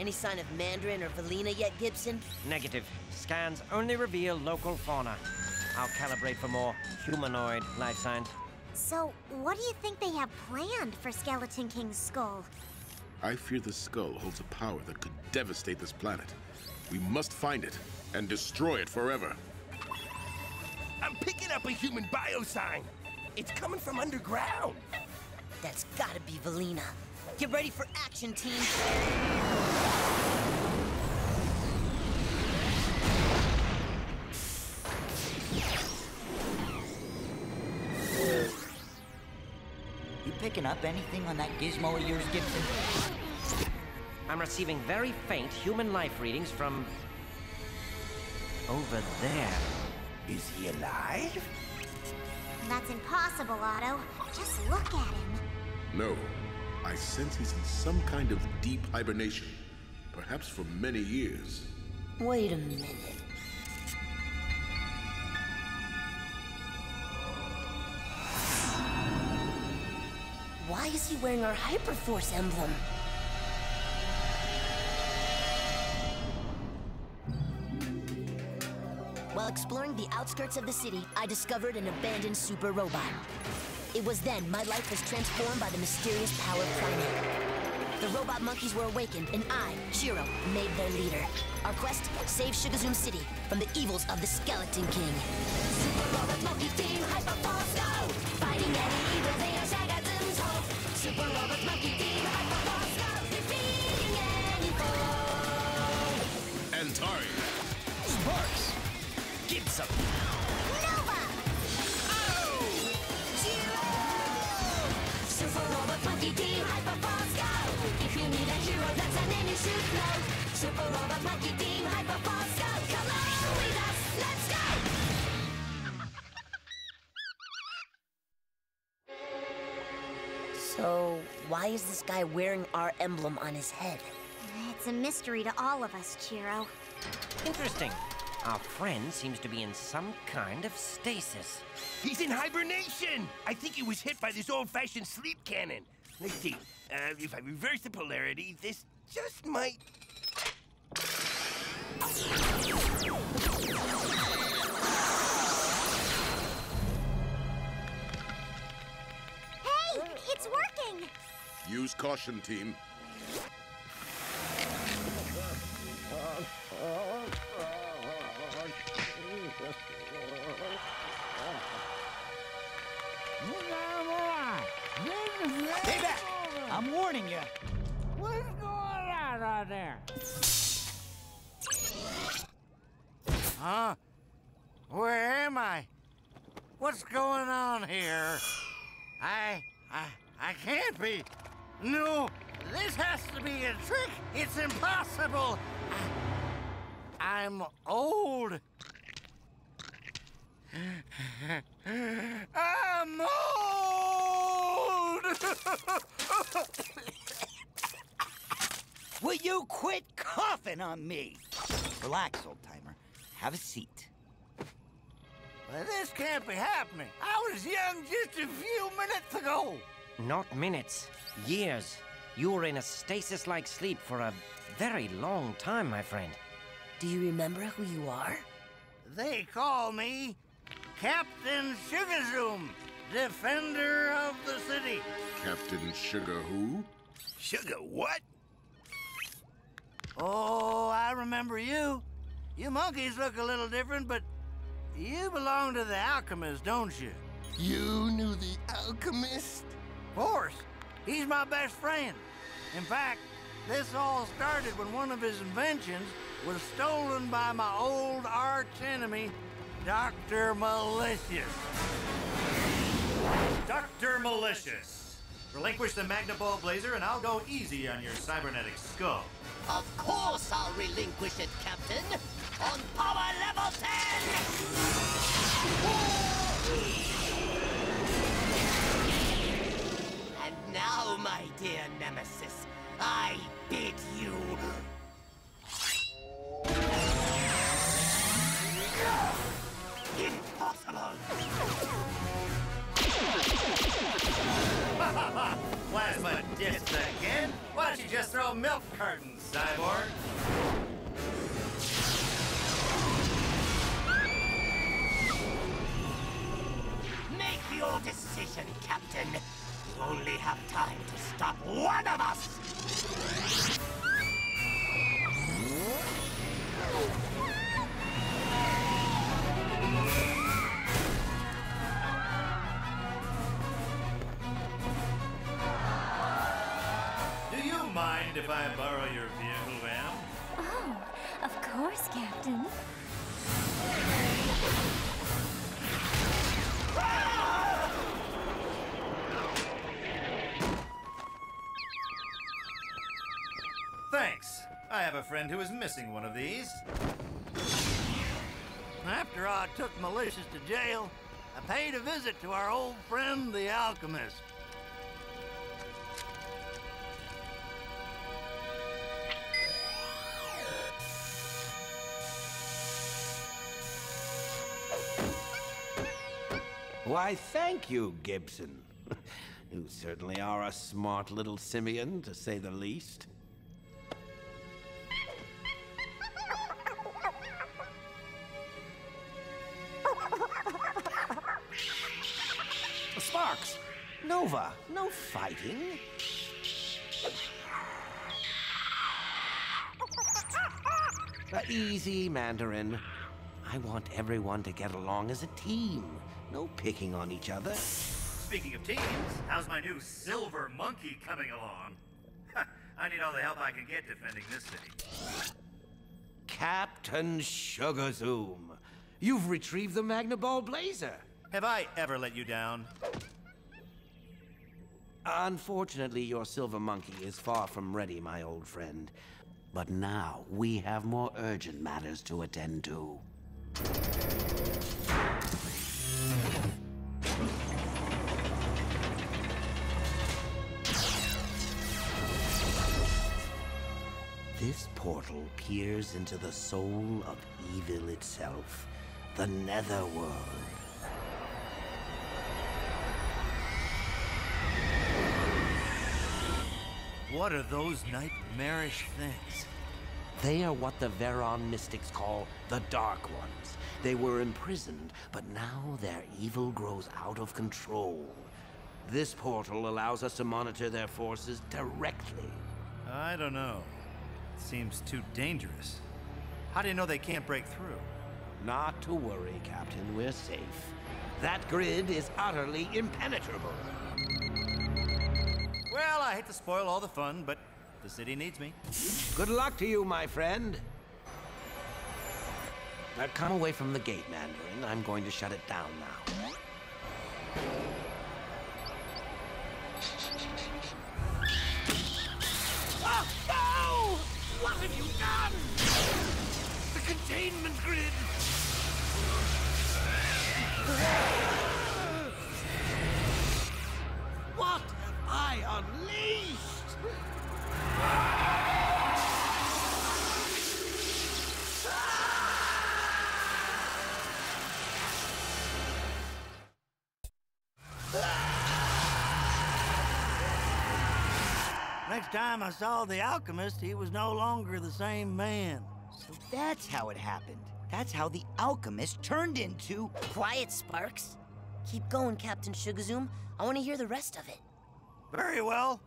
Any sign of Mandarin or Valina yet, Gibson? Negative. Scans only reveal local fauna. I'll calibrate for more humanoid life signs. So, what do you think they have planned for Skeleton King's skull? I fear the skull holds a power that could devastate this planet. We must find it and destroy it forever. I'm picking up a human biosign. It's coming from underground. That's gotta be Valina. Get ready for action, team! You picking up anything on that gizmo of yours, Gibson? I'm receiving very faint human life readings from... over there. Is he alive? That's impossible, Otto. Just look at him. No, I sense he's in some kind of deep hibernation. Perhaps for many years. Wait a minute. Why is he wearing our Hyperforce emblem? While exploring the outskirts of the city, I discovered an abandoned super robot. It was then my life was transformed by the mysterious power of Primate. The robot monkeys were awakened, and I, Chiro, made their leader. Our quest, save Shuggazoom City from the evils of the Skeleton King. Super Robot Monkey Team, Hyper Hyperforce Go! Fighting any evil, they are Shuggazoom's hope. Super Robot Monkey Team, Hyperforce Go! Defeating any foe! Antauri! Sparx! Gibson! So, why is this guy wearing our emblem on his head? It's a mystery to all of us, Chiro. Interesting. Our friend seems to be in some kind of stasis. He's in hibernation! I think he was hit by this old-fashioned sleep cannon. Let's see. Uh, if I reverse the polarity, this just might... Hey! It's working! Use caution, team. Stay back! I'm warning you. What's going on out there? Huh? Where am I? What's going on here? I, I, I can't be. No, this has to be a trick. It's impossible. I, I'm old. I'm old. Will you quit coughing on me? Relax, old timer. Have a seat. Well, this can't be happening. I was young just a few minutes ago. Not minutes, years. You were in a stasis like sleep for a very long time, my friend. Do you remember who you are? They call me Captain Shuggazoom, defender of the city. Captain Sugar who? Sugar what? Oh, I remember you. You monkeys look a little different, but you belong to the alchemist, don't you? You knew the alchemist? Of course. He's my best friend. In fact, this all started when one of his inventions was stolen by my old arch enemy, Dr. Malicious. Dr. Malicious. Relinquish the Magna Ball Blazer and I'll go easy on your cybernetic skull. Of course I'll relinquish it, Captain. On power level 10! And now, my dear nemesis, I bid you... Impossible! Plasma disc again? Why don't you just throw milk curtains, Cyborg. Your decision, Captain. You only have time to stop one of us! Do you mind if I borrow your vehicle, ma'am? Oh, of course, Captain. Friend who is missing one of these. After I took Malicious to jail, I paid a visit to our old friend, the alchemist. Why, thank you, Gibson. you certainly are a smart little simian, to say the least. Nova, no fighting. Uh, easy, Mandarin. I want everyone to get along as a team. No picking on each other. Speaking of teams, how's my new silver monkey coming along? I need all the help I can get defending this city. Captain Shuggazoom, you've retrieved the Magna Ball Blazer. Have I ever let you down? Unfortunately, your silver monkey is far from ready, my old friend. But now we have more urgent matters to attend to. This portal peers into the soul of evil itself, the Netherworld. What are those nightmarish things? They are what the Veron mystics call the Dark Ones. They were imprisoned, but now their evil grows out of control. This portal allows us to monitor their forces directly. I don't know. It seems too dangerous. How do you know they can't break through? Not to worry, Captain, we're safe. That grid is utterly impenetrable. Well, I hate to spoil all the fun, but the city needs me. Good luck to you, my friend. Now come away from the gate, Mandarin. I'm going to shut it down now. Oh, no! What have you done? The containment grid! Unleashed? Next time I saw the alchemist, he was no longer the same man. So that's how it happened. That's how the alchemist turned into. Quiet, Sparx. Keep going, Captain Shuggazoom. I want to hear the rest of it. Very well.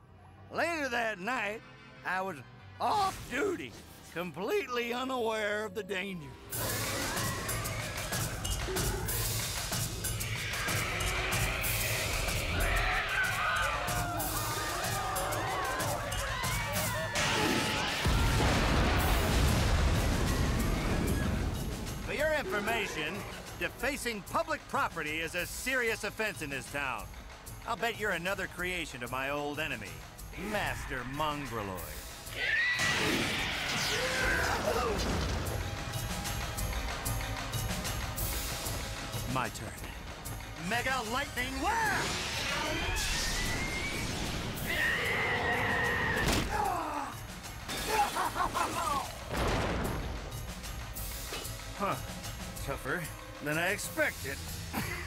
Later that night, I was off duty, completely unaware of the danger. For your information, defacing public property is a serious offense in this town. I'll bet you're another creation of my old enemy, Master Mongroloid. My turn. Mega Lightning Whirl! Huh. Tougher than I expected.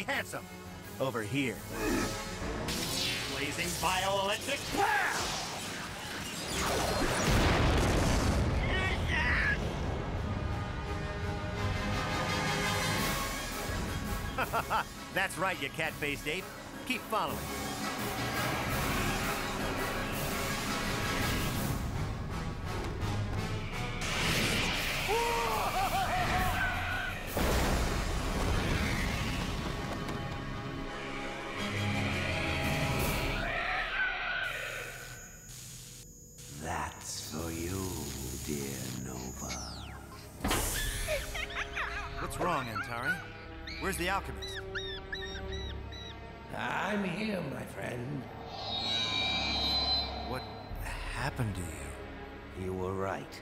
Hey, handsome! Over here. Blazing bioelectric That's right, you cat-faced ape. Keep following. That's for you, dear Nova. What's wrong, Antauri? Where's the alchemist? I'm here, my friend. What happened to you? You were right.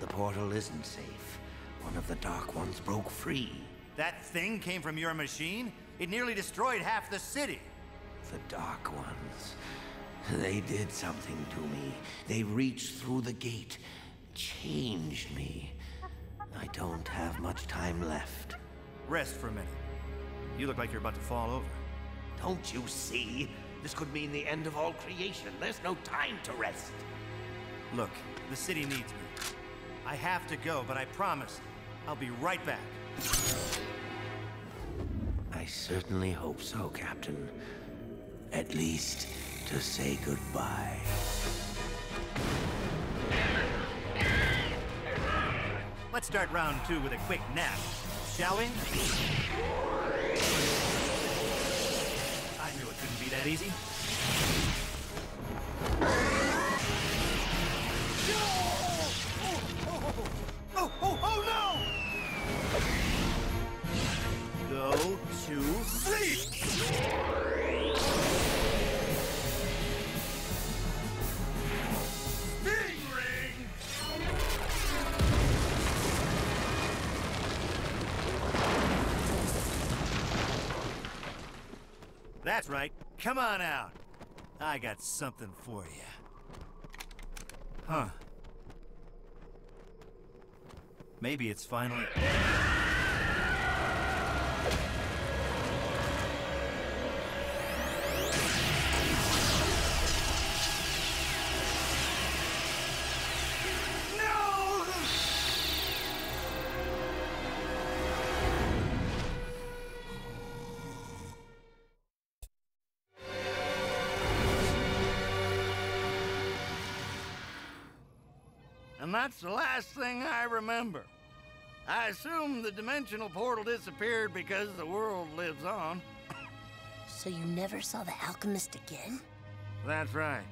The portal isn't safe. One of the Dark Ones broke free. That thing came from your machine? It nearly destroyed half the city. The Dark Ones. They did something to me. They reached through the gate, changed me. I don't have much time left. Rest for a minute. You look like you're about to fall over. Don't you see? This could mean the end of all creation. There's no time to rest. Look, the city needs me. I have to go, but I promise I'll be right back. I certainly hope so, Captain. At least to say goodbye. Let's start round two with a quick nap, shall we? I knew it couldn't be that easy. Come on out. I got something for you. Huh. Maybe it's finally... that's the last thing I remember. I assume the dimensional portal disappeared because the world lives on. So you never saw the alchemist again? That's right.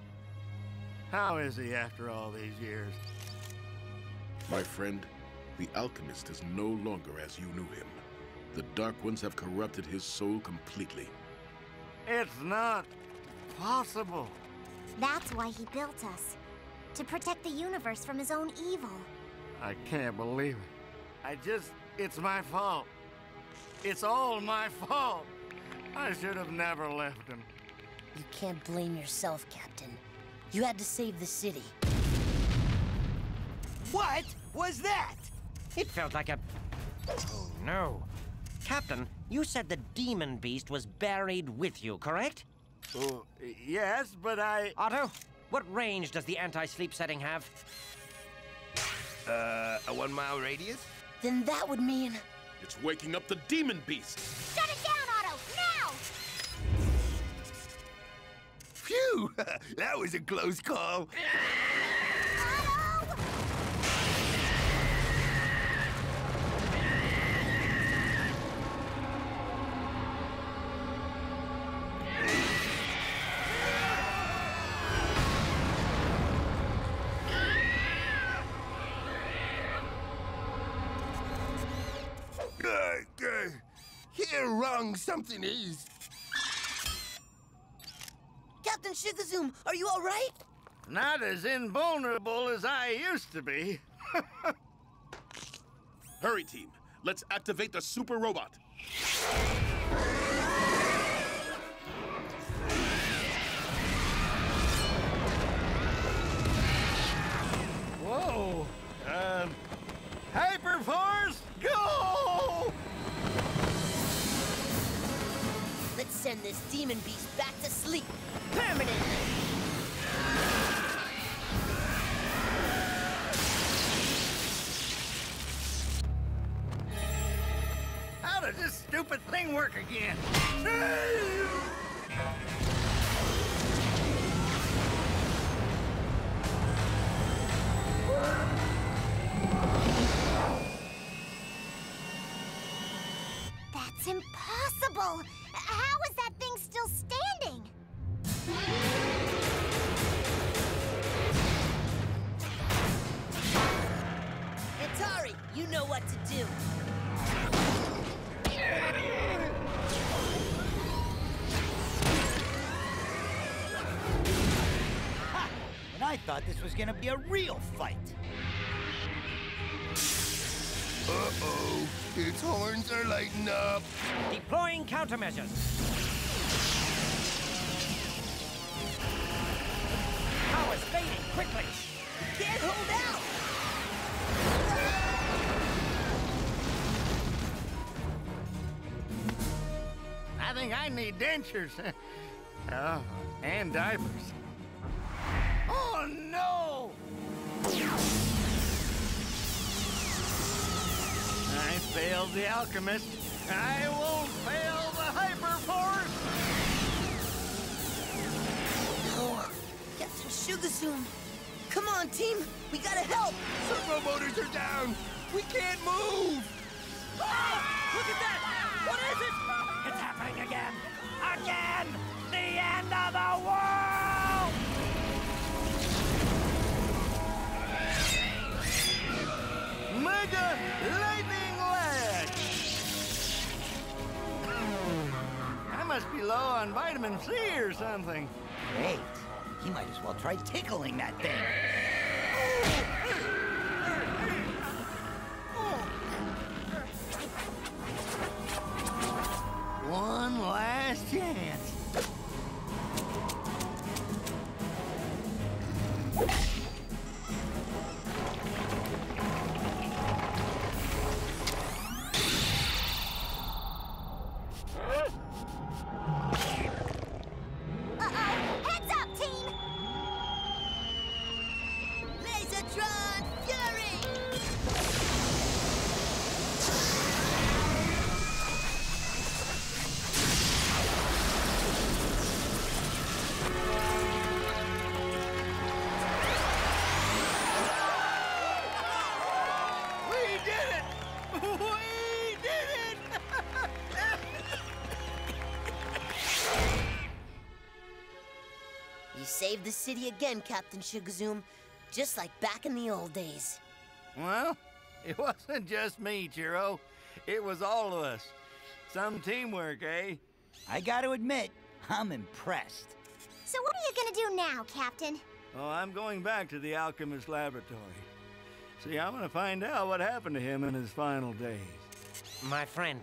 How is he after all these years? My friend, the alchemist is no longer as you knew him. The Dark Ones have corrupted his soul completely. It's not possible. That's why he built us. To protect the universe from his own evil. I can't believe it. I just, it's my fault. It's all my fault. I should have never left him. You can't blame yourself, Captain. You had to save the city. What was that? It felt like a... Oh, no. Captain, you said the demon beast was buried with you, correct? Oh, yes, but I... Otto, what range does the anti-sleep setting have? Uh, a one mile radius? Then that would mean... It's waking up the demon beast! Shut it down, Otto! Now! Phew! that was a close call. wrong something is. Captain Shuggazoom, are you all right? Not as invulnerable as I used to be. Hurry, team. Let's activate the super robot. Whoa! Demon beast back to sleep. Permanently. How does this stupid thing work again? know what to do. And I thought this was gonna be a real fight. Uh-oh. Its horns are lighting up. Deploying countermeasures. Power's fading quickly. I think I need dentures. oh, and diapers. Oh no! I failed the alchemist. I won't fail the hyperforce. Oh, Captain Shuggazoom. Come on, team. We gotta help. Servo motors are down. We can't move. Look at that! What is it? It's happening again! Again! The end of the world! Mega lightning lag. I must be low on vitamin C or something. Great. He might as well try tickling that thing. Last chance. Uh-oh! The city again, Captain Shuggazoom. Just like back in the old days. well, it wasn't just me, Chiro. It was all of us. Some teamwork, eh? I gotta admit, I'm impressed. So what are you gonna do now, Captain? Oh, I'm going back to the alchemist laboratory. See, I'm gonna find out what happened to him in his final days. My friend,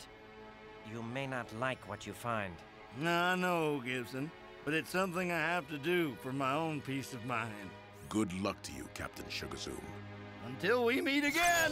you may not like what you find. No, I know, Gibson, but it's something I have to do for my own peace of mind. Good luck to you, Captain Shuggazoom. Until we meet again!